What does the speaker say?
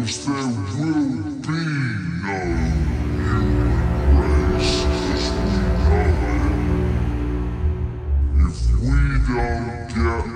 Cause there will be no human race as we know it. If we don't get